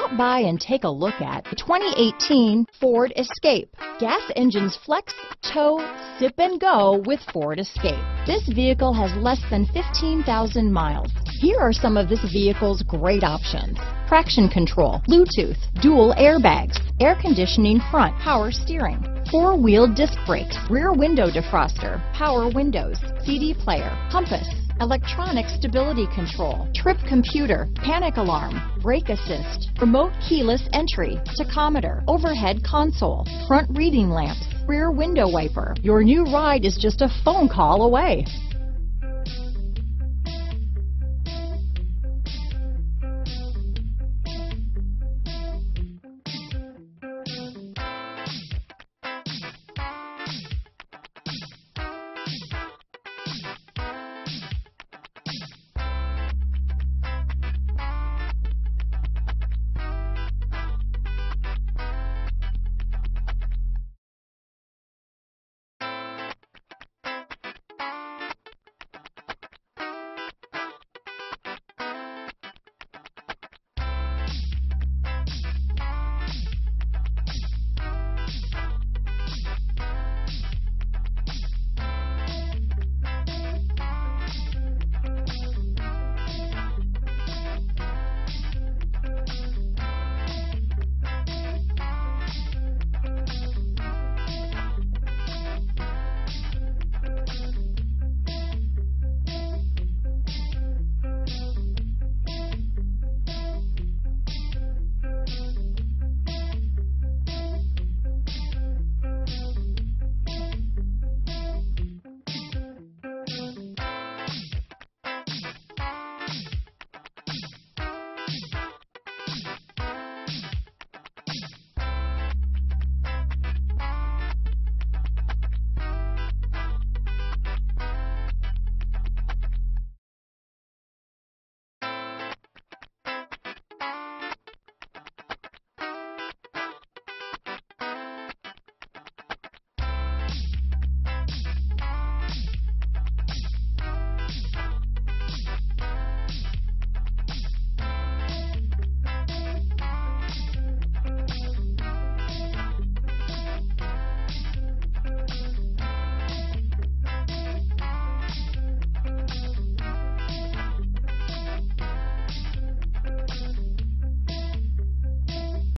Stop by and take a look at the 2018 Ford Escape. Gas engines flex, tow, sip and go with Ford Escape. This vehicle has less than 15,000 miles. Here are some of this vehicle's great options. Traction control, Bluetooth, dual airbags, air conditioning front, power steering, four-wheel disc brakes, rear window defroster, power windows, CD player, compass, electronic stability control, trip computer, panic alarm, brake assist, remote keyless entry, tachometer, overhead console, front reading lamps, rear window wiper. Your new ride is just a phone call away.